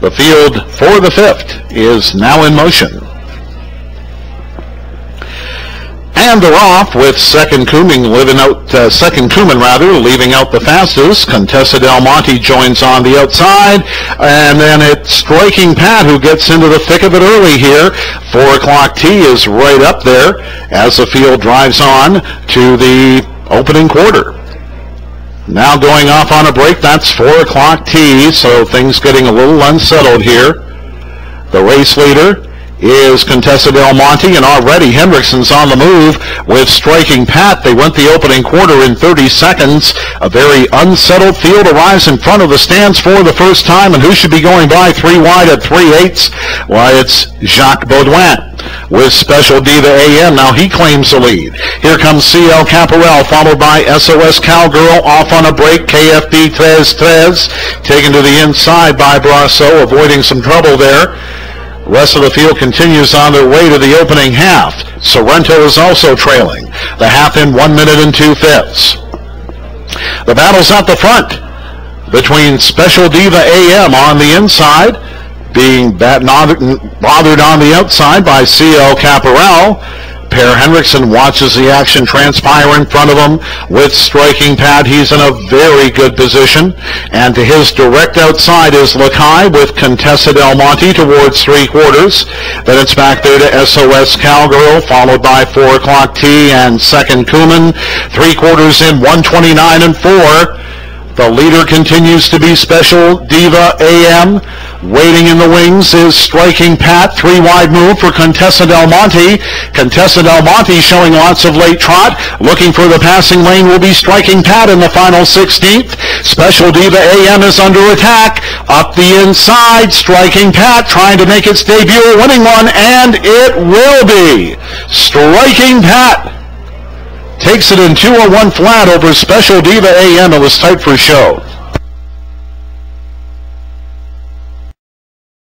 The field for the fifth is now in motion. And they're off with second Cooming living out, uh, second Cooman rather, leaving out the fastest. Contessa Del Monte joins on the outside. And then it's Striking Pat who gets into the thick of it early here. Four o'clock tee is right up there as the field drives on to the opening quarter. Now going off on a break, that's four o'clock tee, so things getting a little unsettled here. The race leader is Contessa Del Monte, and already Hendrickson's on the move with striking Pat. They went the opening quarter in 30 seconds. A very unsettled field arrives in front of the stands for the first time, and who should be going by three wide at three eighths? Why, it's Jacques Baudouin with Special Diva AM. Now he claims the lead. Here comes CL Caparel, followed by SOS Cowgirl off on a break. KFD Trez Trez taken to the inside by Brasso, avoiding some trouble there. Rest of the field continues on their way to the opening half. Sorrento is also trailing. The half in one minute and two fifths. The battle's at the front between Special Diva AM on the inside, being bothered on the outside by CL Caparel. Per Hendrickson watches the action transpire in front of him with striking Pat. He's in a very good position. And to his direct outside is Lakai with Contessa Del Monte towards three quarters. Then it's back there to SOS Cowgirl, followed by four o'clock T and second Cooman. Three quarters in 129 and four. The leader continues to be Special Diva AM. Waiting in the wings is striking Pat. Three wide move for Contessa Del Monte. Contessa Del Monte showing lots of late trot. Looking for the passing lane will be striking Pat in the final 16th. Special Diva AM is under attack. Up the inside, striking Pat, trying to make its debut, a winning one, and it will be. Striking Pat takes it in 201 flat over Special Diva AM. It was tight for show.